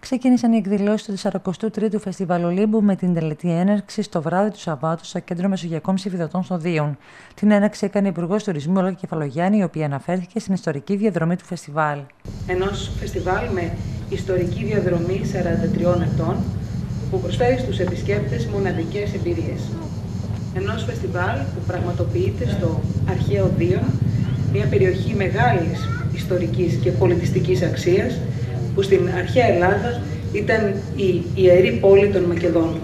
Ξεκίνησαν οι εκδηλώσεις του 43ου Φεστιβάλ Ολύμπου με την τελετή έναρξη στο βράδυ του Σαββάτου στο Κέντρο Μεσογειακών Ψηφιδωτών στο Δίον. Την έναρξη έκανε η Υπουργός Τουρισμού Όλγα Κεφαλογιάννη, η οποία αναφέρθηκε στην ιστορική διαδρομή του φεστιβάλ. Ενός φεστιβάλ με ιστορική διαδρομή 43 ετών που προσφέρει στους επισκέπτες μοναδικές εμπειρίες. Ενός φεστιβάλ που πραγματοποιείται στο αρχαίο Δίον, μια περιοχή μεγάλης ιστορικής και πολιτιστικής αξίας, που στην αρχαία Ελλάδα ήταν η ιερή πόλη των Μακεδόνων.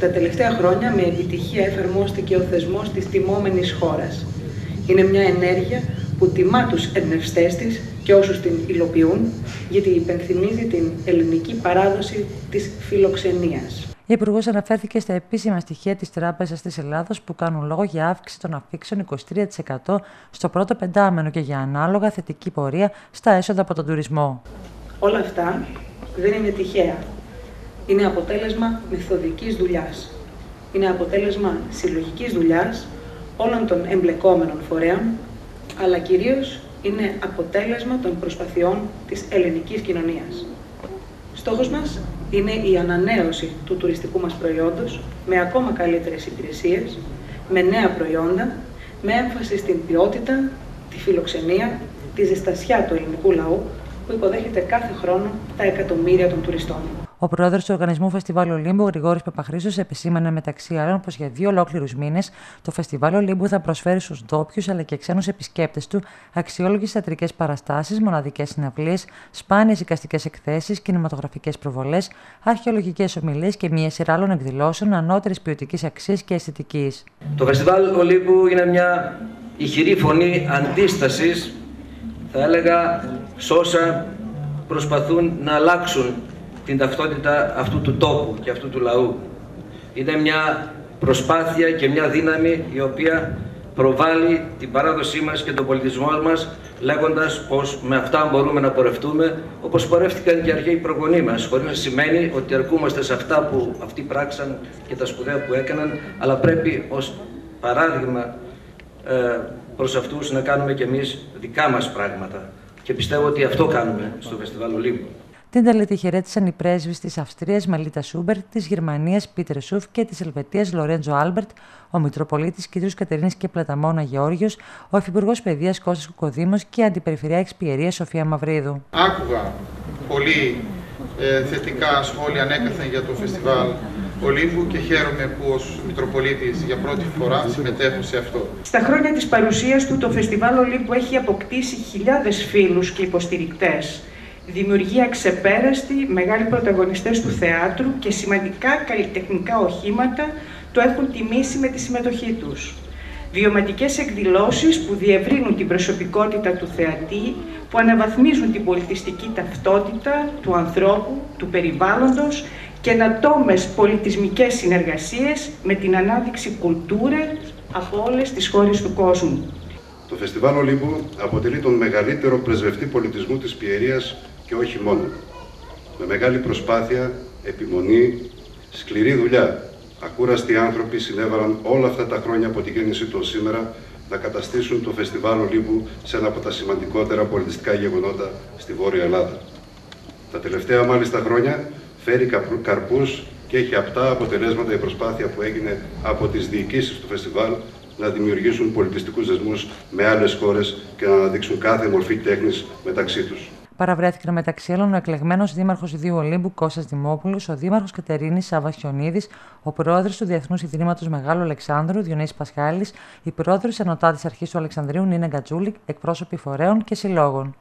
Τα τελευταία χρόνια με επιτυχία εφαρμόστηκε ο θεσμός της τιμόμενης χώρας. Είναι μια ενέργεια που τιμά τους εμπνευστές της και όσους την υλοποιούν, γιατί υπενθυμίζει την ελληνική παράδοση της φιλοξενίας. Η Υπουργός αναφέρθηκε στα επίσημα στοιχεία της Τράπεζας της Ελλάδος που κάνουν λόγο για αύξηση των αφήξεων 23% στο πρώτο πεντάμενο και για ανάλογα θετική πορεία στα έσοδα από τον τουρισμό. Όλα αυτά δεν είναι τυχαία. Είναι αποτέλεσμα μεθοδικής δουλειάς. Είναι αποτέλεσμα συλλογικής δουλειάς όλων των εμπλεκόμενων φορέων, αλλά κυρίως είναι αποτέλεσμα των προσπαθειών της ελληνικής κοινωνίας. Στόχος μας είναι η ανανέωση του τουριστικού μας προϊόντος με ακόμα καλύτερες υπηρεσίες, με νέα προϊόντα, με έμφαση στην ποιότητα, τη φιλοξενία, τη ζεστασιά του ελληνικού λαού που υποδέχεται κάθε χρόνο τα εκατομμύρια των τουριστών. Ο πρόεδρος του Οργανισμού Φεστιβάλ Ολύμπου, Γρηγόρης Παπαχρήσος, επισήμανε μεταξύ άλλων πως για δύο ολόκληρους μήνες το Φεστιβάλ Ολύμπου θα προσφέρει στους ντόπιους αλλά και ξένους επισκέπτες του αξιόλογες θεατρικές παραστάσεις, μοναδικές συναυλίες, σπάνιες οικαστικέ εκθέσεις, κινηματογραφικές προβολές, αρχαιολογικές ομιλίες και μία σειρά άλλων εκδηλώσεων ανώτερης ποιοτικής αξίας και αισθητικής. Το Φεστιβάλ Ολύμπου είναι μια ηχηρή φωνή αντίστασης, θα έλεγα, σ' προσπαθούν να αλλάξουν την ταυτότητα αυτού του τόπου και αυτού του λαού. Είναι μια προσπάθεια και μια δύναμη η οποία προβάλλει την παράδοσή μας και τον πολιτισμό μας λέγοντας πως με αυτά μπορούμε να πορευτούμε όπως πορεύτηκαν και οι αρχαίοι προγονείς μας χωρίς να σημαίνει ότι αρκούμαστε σε αυτά που αυτοί πράξαν και τα σπουδαία που έκαναν αλλά πρέπει ως παράδειγμα ε, προς αυτούς να κάνουμε και εμείς δικά μας πράγματα και πιστεύω ότι αυτό κάνουμε στο Φεστιβάλ Ολύμπου. Την τελετή χαιρέτησαν οι πρέσβεις της Αυστρίας Μελίτα Σούμπερτ, της Γερμανίας Πίτερ Σόοφ και της Ελβετίας Λορέντζο Άμπεργκ, ο Μητροπολίτης Κίτρους, Κατερίνης και Πλαταμόνα Γεώργιος, ο Υφυπουργός Παιδείας Κώστας Κουκοδήμος και η Αντιπεριφερειάρχης Πιερίας Σοφία Μαυρίδου. Άκουγα πολύ ε, θετικά σχόλια ανέκαθεν για το φεστιβάλ Ολύμπου και χαίρομαι που ως Μητροπολίτης για πρώτη φορά συμμετέχω σε αυτό. Στα χρόνια της παρουσίας του το Φεστιβάλ Ολύμπου έχει αποκτήσει χιλιάδες φίλους και υποστηρικτές δημιουργεί αξεπέραστη, μεγάλοι πρωταγωνιστές του θεάτρου και σημαντικά καλλιτεχνικά οχήματα το έχουν τιμήσει με τη συμμετοχή τους. Βιωματικές εκδηλώσεις που διευρύνουν την προσωπικότητα του θεατή, που αναβαθμίζουν την πολιτιστική ταυτότητα του ανθρώπου, του περιβάλλοντος και ανατόμες πολιτισμικές συνεργασίες με την ανάδειξη κουλτούρα από όλες τις χώρες του κόσμου. Το Φεστιβάλ Ολύμπου αποτελεί τον μεγαλύτερο πρεσβευτή πολιτισμού της Πιερίας και όχι μόνο. Με μεγάλη προσπάθεια, επιμονή, σκληρή δουλειά, ακούραστοι άνθρωποι συνέβαλαν όλα αυτά τα χρόνια από την γέννηση του σήμερα να καταστήσουν το Φεστιβάλ Ολύμπου σε ένα από τα σημαντικότερα πολιτιστικά γεγονότα στη Βόρεια Ελλάδα. Τα τελευταία μάλιστα χρόνια φέρει καρπούς και έχει απτά αποτελέσματα η προσπάθεια που έγινε από τις διοικήσεις του φεστιβάλ να δημιουργήσουν πολιτιστικούς δεσμούς με άλλες χώρες και να αναδείξουν κάθε μορφή τέχνης μεταξύ τους. Παραβρέθηκαν μεταξύ άλλων ο εκλεγμένος Δήμαρχος Ιδίου Ολύμπου Κώστας Δημόπουλος, ο Δήμαρχος Κατερίνης Σάβας Χιονίδης, ο Πρόεδρος του Διεθνούς Ιδρύματος Μεγάλου Αλεξάνδρου Διονύσης Πασχάλης, η Πρόεδρος της Ανωτάτης Αρχής του Αλεξανδρίου Νίνα Γκατζούλη, εκπρόσωποι φορέων και συλλόγων.